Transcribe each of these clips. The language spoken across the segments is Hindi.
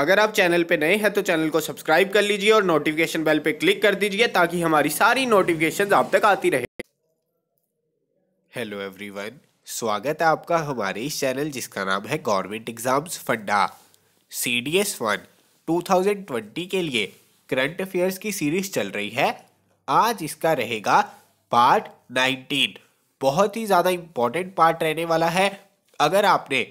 अगर आप चैनल पे नए हैं तो चैनल को सब्सक्राइब कर लीजिए और नोटिफिकेशन बेल पे क्लिक कर दीजिए ताकि हमारी सारी नोटिफिकेशन आप तक आती रहे। हेलो एवरीवन स्वागत है आपका हमारे इस चैनल जिसका नाम है गवर्नमेंट एग्ज़ाम्स फंडा। C D S one two thousand twenty के लिए करंट अफेयर्स की सीरीज़ चल रही है। आज इसका रहेगा पार्ट नाइनटीन। बहुत ही ज़्यादा इम्पोर्टेंट पार्ट रहने वाला है। अगर आपने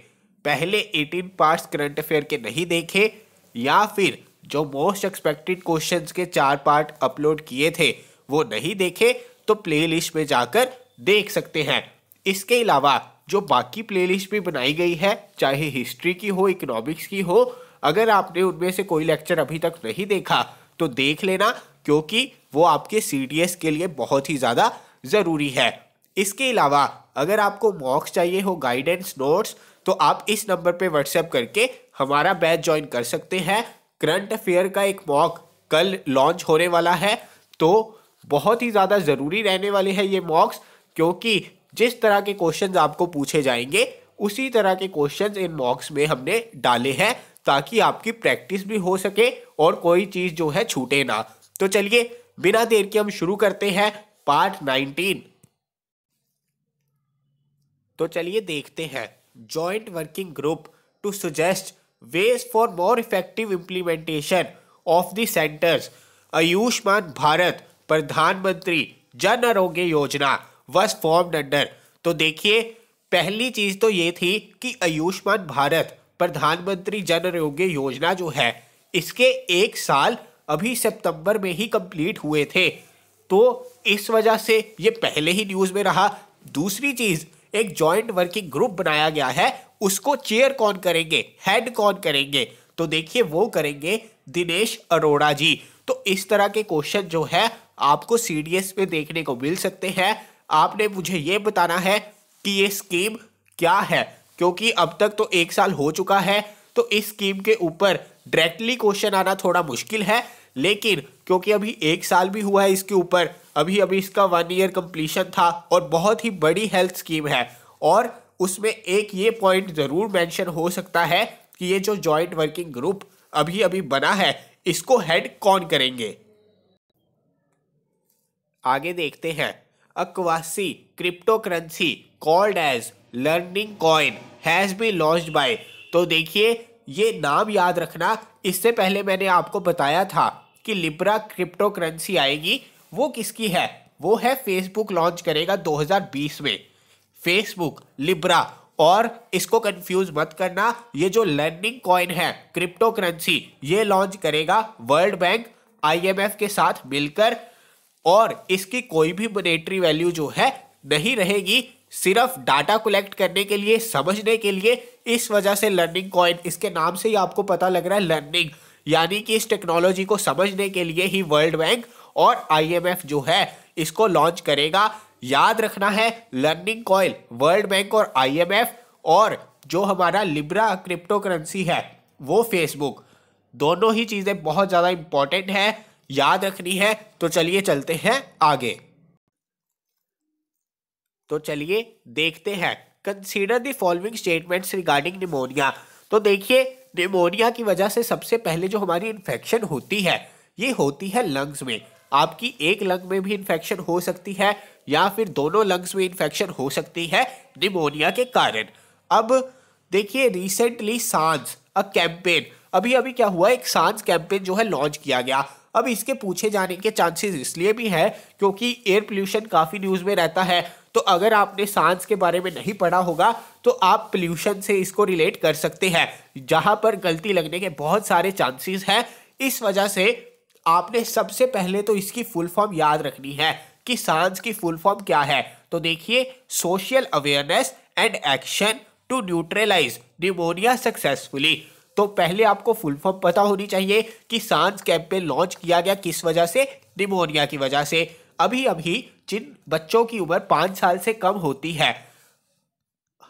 पहले 18 पार्ट्स करंट अफेयर के नहीं देखे, या फिर जो मोस्ट एक्सपेक्टेड क्वेश्चंस के चार पार्ट अपलोड किए थे, वो नहीं देखे तो प्लेलिस्ट में जाकर देख सकते हैं। इसके अलावा, जो बाकी प्लेलिस्ट भी बनाई गई है, चाहे हिस्ट्री की हो इकोनॉमिक्स की हो, अगर आपने उनमें से कोई लेक्चर अभी तक नहीं देखा तो देख लेना, क्योंकि वो आपके सी के लिए बहुत ही ज़्यादा ज़रूरी है। इसके अलावा अगर आपको मॉक्स चाहिए हो गाइडेंस नोट्स तो आप इस नंबर पे व्हाट्सएप करके हमारा बैच ज्वाइन कर सकते हैं। करंट अफेयर का एक मॉक कल लॉन्च होने वाला है तो बहुत ही ज़्यादा ज़रूरी रहने वाले हैं ये मॉक्स क्योंकि जिस तरह के क्वेश्चंस आपको पूछे जाएँगे, उसी तरह के क्वेश्चंस इन मॉक्स में हमने डाले हैं, ताकि आपकी प्रैक्टिस भी हो सके और कोई चीज़ जो है छूटे ना। तो चलिए, बिना देर के हम शुरू करते हैं पार्ट नाइनटीन। तो चलिए देखते हैं। Joint working group to suggest veg for more effective implementation of the centres Ayushman Bharat प्रधानमंत्री Jan Arogya Yojana was form under तो देखिए, पहली चीज़ तो ये थी कि आयुष्मान भारत प्रधानमंत्री जन आरोग्य योजना जो है, इसके एक साल अभी सितंबर में ही कंप्लीट हुए थे। तो इस वजह से ये पहले ही न्यूज़ में रहा। दूसरी चीज़ एक जॉइंट वर्किंग ग्रुप बनाया गया है, उसको चेयर कौन करेंगे? हेड कौन करेंगे? तो देखिए, वो करेंगे दिनेश अरोड़ा जी। तो इस तरह के क्वेश्चन जो है, आपको सीडीएस में देखने को मिल सकते हैं। आपने मुझे ये बताना है कि ये स्कीम क्या है, क्योंकि अब तक तो एक साल हो चुका है तो इस स्कीम के ऊपर डायरेक्टली क्वेश्चन आना थोड़ा मुश्किल है। लेकिन क्योंकि अभी एक साल भी हुआ है इसके ऊपर, अभी अभी इसका वन ईयर कंप्लीशन था और बहुत ही बड़ी हेल्थ स्कीम है। और उसमें एक ये पॉइंट ज़रूर मेंशन हो सकता है कि ये जो जॉइंट वर्किंग ग्रुप अभी अभी बना है, इसको हेड कौन करेंगे? आगे देखते हैं। A quasi cryptocurrency called as learning coin has be launch by तो देखिए ये नाम याद रखना, इससे पहले मैंने आपको बताया था कि लिब्रा क्रिप्टो करेंसी आएगी। वो किसकी है? वो है फेसबुक लॉन्च करेगा 2020 में। फेसबुक लिब्रा और इसको कंफ्यूज मत करना, ये जो लर्निंग कॉइन है क्रिप्टो करेंसी ये लॉन्च करेगा वर्ल्ड बैंक आईएमएफ के साथ मिलकर, और इसकी कोई भी मोनेटरी वैल्यू जो है, नहीं रहेगी। सिर्फ़ डाटा कलेक्ट करने के लिए, समझने के लिए, इस वजह से लर्निंग कॉइन, इसके नाम से ही आपको पता लग रहा है लर्निंग। यानी कि इस टेक्नोलॉजी को समझने के लिए ही वर्ल्ड बैंक और आईएमएफ जो है, इसको लॉन्च करेगा। याद रखना है, लर्निंग कॉइल वर्ल्ड बैंक और आईएमएफ और जो हमारा लिब्रा क्रिप्टो करेंसी है, वो फेसबुक। दोनों ही चीज़ें बहुत ज़्यादा इंपॉर्टेंट है, याद रखनी है। तो चलिए चलते हैं आगे। तो चलिए देखते हैं। Consider the following statements regarding pneumonia तो देखिए निमोनिया की वजह से सबसे पहले जो हमारी इन्फेक्शन होती है, ये होती है लंग्स में। आपकी एक लंग में भी इन्फेक्शन हो सकती है, या फिर दोनों लंग्स में इन्फेक्शन हो सकती है निमोनिया के कारण। अब देखिए रिसेंटली सांस अ कैंपेन अभी अभी क्या हुआ? एक सांस कैंपेन जो है लॉन्च किया गया। अब इसके पूछे जाने के चांसेस इसलिए भी है, क्योंकि एयर पोल्यूशन काफ़ी न्यूज़ में रहता है। तो अगर आपने सांस के बारे में नहीं पढ़ा होगा तो आप पोल्यूशन से इसको रिलेट कर सकते हैं। जहाँ पर गलती लगने के बहुत सारे चांसेस हैं। इस वजह से आपने सबसे पहले तो इसकी फुल फॉर्म याद रखनी है कि सांस की फुल फॉर्म क्या है। तो देखिए social awareness and action to neutralise pneumonia successfully तो पहले आपको फुल फॉर्म पता होनी चाहिए कि सांस कैंपेन लॉन्च किया गया किस वजह से? निमोनिया की वजह से। अभी अभी जिन बच्चों की उम्र पाँच साल से कम होती है,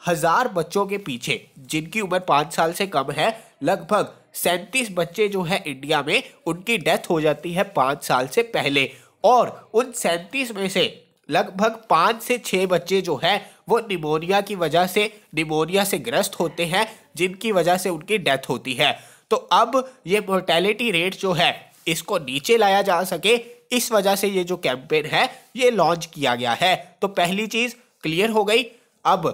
हज़ार बच्चों के पीछे, जिनकी उम्र पाँच साल से कम है, लगभग सैंतीस बच्चे जो है इंडिया में, उनकी डेथ हो जाती है पाँच साल से पहले। और उन सैंतीस में से लगभग पाँच से छः बच्चे जो है, वो निमोनिया की वजह से, निमोनिया से ग्रस्त होते हैं, जिनकी वजह से उनकी डेथ होती है। तो अब ये मोर्टेलिटी रेट जो है, इसको नीचे लाया जा सके इस वजह से ये जो कैंपेन है, ये लॉन्च किया गया है। तो पहली चीज़ क्लियर हो गई। अब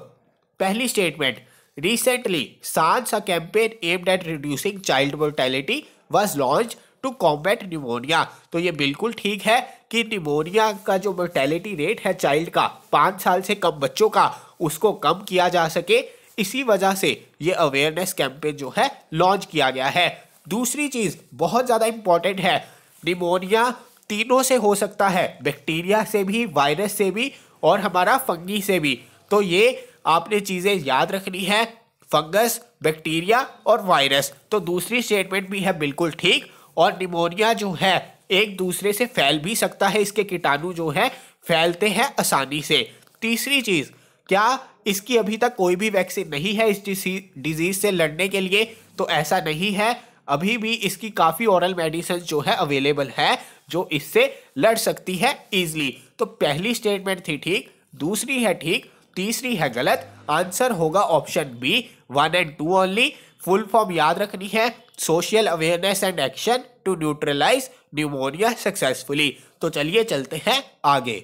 पहली statement recently SAANS a campaign aimed at reducing child mortality was launch to combat pneumonia तो ये बिल्कुल ठीक है कि निमोनिया का जो मोर्टेलिटी रेट है चाइल्ड का, पाँच साल से कम बच्चों का, उसको कम किया जा सके। इसी वजह से ये अवेयरनेस कैंपेन जो है लॉन्च किया गया है। दूसरी चीज़ बहुत ज़्यादा इंपॉर्टेंट है निमोनिया तीनों से हो सकता है, बैक्टीरिया से भी, वायरस से भी और हमारा फंगी से भी। तो ये आपने चीज़ें याद रखनी है, फंगस, बैक्टीरिया और वायरस। तो दूसरी स्टेटमेंट भी है बिल्कुल ठीक, और निमोनिया जो है, एक दूसरे से फैल भी सकता है, इसके कीटाणु जो है, फैलते हैं आसानी से। तीसरी चीज़, क्या इसकी अभी तक कोई भी वैक्सीन नहीं है इस डिज़ीज़ से लड़ने के लिए? तो ऐसा नहीं है। अभी भी इसकी काफ़ी औरल मेडिसिन जो है अवेलेबल है। जो इससे लड़ सकती है इजली तो पहली स्टेटमेंट थी ठीक, दूसरी है ठीक, तीसरी है गलत। आंसर होगा option B one and two only full form याद रखनी है। Social awareness and action to neutralise pneumonia successfully तो चलिए चलते हैं आगे।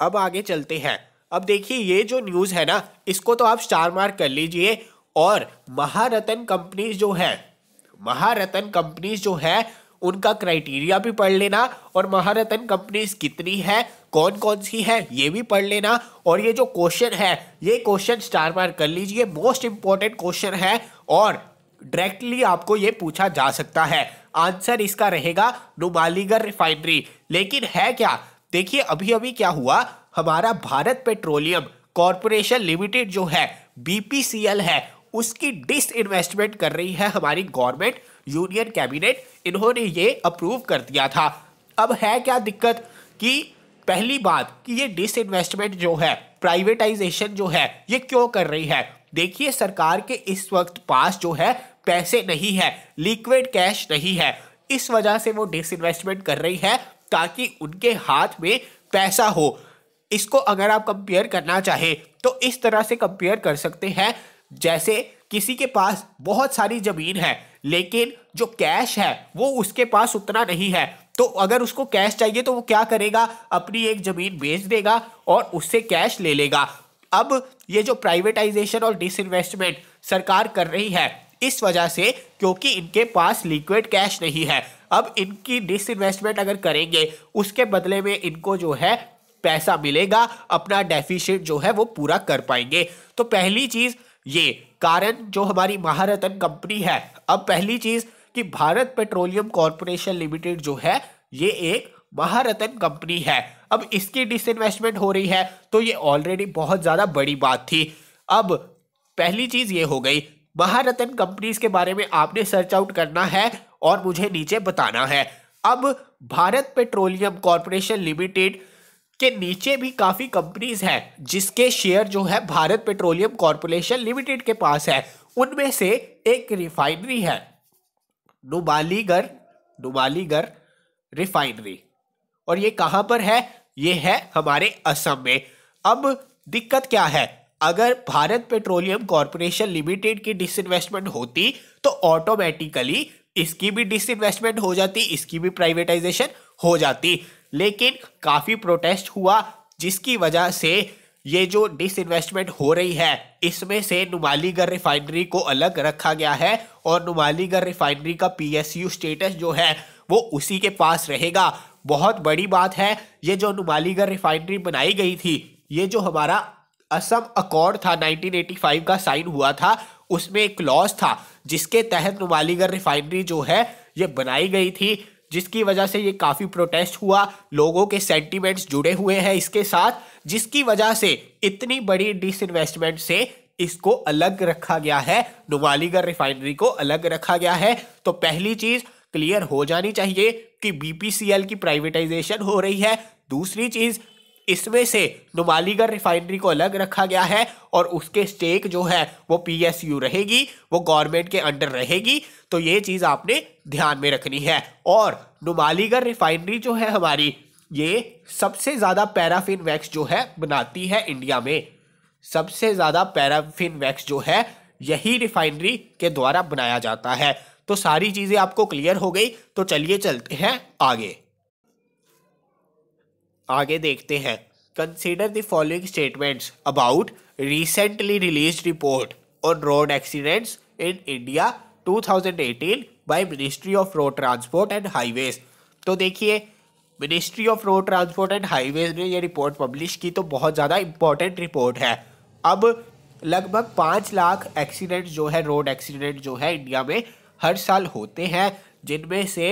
अब आगे चलते हैं। अब देखिए, ये जो न्यूज़ है ना, इसको तो आप स्टार मार्क कर लीजिए। और महारतन कंपनीज़ जो है महारतन कंपनीज़ जो है, उनका क्राइटेरिया भी पढ़ लेना और महारतन कंपनीज़ कितनी है कौन कौन सी है, ये भी पढ़ लेना। और ये जो क्वेश्चन है, ये क्वेश्चन स्टार मार्क कर लीजिए मोस्ट इंपॉर्टेंट क्वेश्चन है और डायरेक्टली आपको ये पूछा जा सकता है। आंसर इसका रहेगा नुमालीगर रिफाइनरी लेकिन है क्या? देखिए अभी अभी क्या हुआ? हमारा भारत पेट्रोलियम कॉरपोरेशन लिमिटेड जो है बीपीसीएल है उसकी डिस इन्वेस्टमेंट कर रही है हमारी गवर्नमेंट यूनियन कैबिनेट इन्होंने ये अप्रूव कर दिया था। अब है क्या दिक्कत कि पहली बात कि ये डिस इन्वेस्टमेंट जो है प्राइवेटाइजेशन जो है, ये क्यों कर रही है? देखिए, सरकार के इस वक्त पास जो है, पैसे नहीं है लिक्विड कैश नहीं है। इस वजह से वो डिस इन्वेस्टमेंट कर रही है ताकि उनके हाथ में पैसा हो। इसको अगर आप कंपेयर करना चाहें तो इस तरह से कंपेयर कर सकते हैं जैसे किसी के पास बहुत सारी ज़मीन है, लेकिन जो कैश है, वो उसके पास उतना नहीं है। तो अगर उसको कैश चाहिए तो वो क्या करेगा? अपनी एक ज़मीन बेच देगा और उससे कैश ले लेगा। अब ये जो प्राइवेटाइजेशन और डिसइन्वेस्टमेंट सरकार कर रही है, इस वजह से क्योंकि इनके पास लिक्विड कैश नहीं है। अब इनकी डिसइन्वेस्टमेंट अगर करेंगे, उसके बदले में इनको जो है पैसा मिलेगा, अपना डेफिशिट जो है वो पूरा कर पाएँगे। तो पहली चीज़ ये कारण जो हमारी महारतन कंपनी है। अब पहली चीज़ कि भारत पेट्रोलियम कॉरपोरेशन लिमिटेड जो है, ये एक महारतन कंपनी है। अब इसकी डिसइन्वेस्टमेंट हो रही है तो ये ऑलरेडी बहुत ज़्यादा बड़ी बात थी। अब पहली चीज़ ये हो गई, महारतन कंपनीज़ के बारे में आपने सर्च आउट करना है और मुझे नीचे बताना है। अब भारत पेट्रोलियम कॉरपोरेशन लिमिटेड के नीचे भी काफ़ी कंपनीज़ हैं, जिसके शेयर जो है भारत पेट्रोलियम कॉरपोरेशन लिमिटेड के पास है। उनमें से एक रिफाइनरी है नुमालीगर नुमालीगर रिफाइनरी और ये कहाँ पर है? ये है हमारे असम में। अब दिक्कत क्या है? अगर भारत पेट्रोलियम कॉरपोरेशन लिमिटेड की डिसइन्वेस्टमेंट होती तो ऑटोमेटिकली इसकी भी डिसइन्वेस्टमेंट हो जाती, इसकी भी प्राइवेटाइजेशन हो जाती। लेकिन काफ़ी प्रोटेस्ट हुआ, जिसकी वजह से ये जो डिसइन्वेस्टमेंट हो रही है, इसमें से नुमालीगढ़ रिफाइनरी को अलग रखा गया है और नुमालीगढ़ रिफाइनरी का पीएसयू स्टेटस जो है, वो उसी के पास रहेगा। बहुत बड़ी बात है, ये जो नुमालीगढ़ रिफाइनरी बनाई गई थी, ये जो हमारा असम अकॉर्ड था 1985 का साइन हुआ था, उसमें एक क्लॉज था, जिसके तहत नुमालीगढ़ रिफाइनरी जो है, ये बनाई गई थी। जिसकी वजह से ये काफ़ी प्रोटेस्ट हुआ, लोगों के सेंटीमेंट्स जुड़े हुए हैं इसके साथ, जिसकी वजह से इतनी बड़ी डिसइन्वेस्टमेंट से इसको अलग रखा गया है नुमालीगढ़ रिफाइनरी को अलग रखा गया है। तो पहली चीज़ क्लियर हो जानी चाहिए कि बीपीसीएल की प्राइवेटाइजेशन हो रही है। दूसरी चीज़ इसमें से नुमालीगढ़ रिफाइनरी को अलग रखा गया है और उसके स्टेक जो है, वो पीएसयू रहेगी, वो गवर्नमेंट के अंडर रहेगी। तो ये चीज़ आपने ध्यान में रखनी है। और नुमालीगढ़ रिफाइनरी जो है हमारी, ये सबसे ज़्यादा पैराफिन वैक्स जो है, बनाती है इंडिया में। सबसे ज़्यादा पैराफिन वैक्स जो है, यही रिफाइनरी के द्वारा बनाया जाता है। तो सारी चीज़ें आपको क्लियर हो गई तो चलिए चलते हैं आगे। आगे देखते हैं। Consider the following statements about recently release report on road accidents in India 2018 by ministry of road transport and highways तो देखिए ministry of road transport and highways ने ये रिपोर्ट पब्लिश की तो बहुत ज़्यादा इंपॉर्टेंट रिपोर्ट है। अब लगभग पाँच लाख एक्सीडेंट जो है रोड एक्सीडेंट जो है इंडिया में हर साल होते हैं, जिनमें से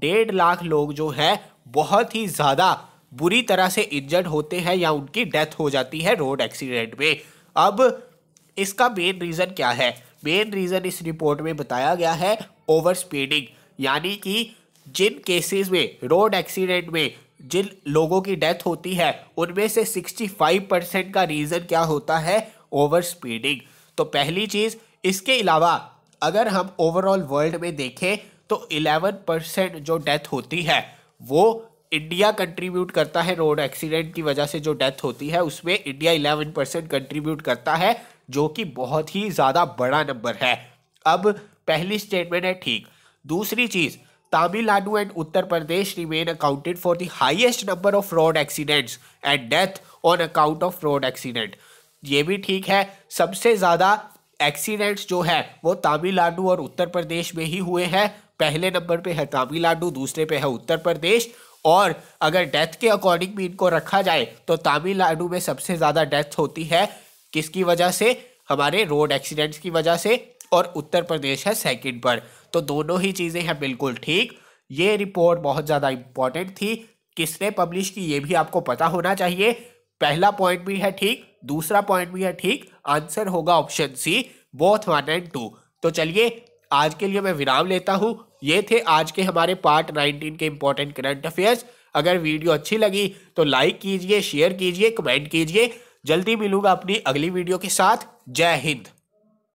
डेढ़ लाख लोग जो है, बहुत ही ज़्यादा बुरी तरह से इंजर्ड होते हैं या उनकी डेथ हो जाती है रोड एक्सीडेंट में। अब इसका मेन रीज़न क्या है? मेन रीज़न इस रिपोर्ट में बताया गया है ओवर स्पीडिंग यानी कि जिन केसेस में रोड एक्सीडेंट में जिन लोगों की डेथ होती है, उनमें से 65 परसेंट का रीज़न क्या होता है? ओवर स्पीडिंग तो पहली चीज़, इसके अलावा अगर हम ओवरऑल वर्ल्ड में देखें तो 11 परसेंट जो डेथ होती है, वो इंडिया कंट्रीब्यूट करता है रोड एक्सीडेंट की वजह से जो डेथ होती है, उसमें इंडिया 11 परसेंट कंट्रीब्यूट करता है, जो कि बहुत ही ज़्यादा बड़ा नंबर है। अब पहली स्टेटमेंट है, ठीक। दूसरी चीज़, Tamil Nadu and Uttar Pradesh remain accounted for the highest number of road accidents and death on account of road accident ये भी ठीक है। सबसे ज़्यादा एक्सीडेंट्स जो है, वो तमिलनाडु और उत्तर प्रदेश में ही हुए हैं। पहले नंबर पे है तमिलनाडु, दूसरे पे है उत्तर प्रदेश। और अगर डेथ के अकॉर्डिंग भी इनको रखा जाए तो तमिलनाडु में सबसे ज़्यादा डेथ होती है किसकी वजह से? हमारे रोड एक्सीडेंट्स की वजह से और उत्तर प्रदेश है सेकंड पर। तो दोनों ही चीज़ें हैं बिल्कुल ठीक। ये रिपोर्ट बहुत ज़्यादा इंपॉर्टेंट थी। किसने पब्लिश की, ये भी आपको पता होना चाहिए। पहला पॉइंट भी है ठीक, दूसरा पॉइंट भी है ठीक। आंसर होगा option C both one and two तो चलिए, आज के लिए मैं विराम लेता हूँ। ये थे आज के हमारे पार्ट 19 के इंपॉर्टेंट करंट अफेयर्स अगर वीडियो अच्छी लगी तो लाइक कीजिए शेयर कीजिए कमेंट कीजिए। जल्दी मिलूँगा अपनी अगली वीडियो के साथ। जय हिंद।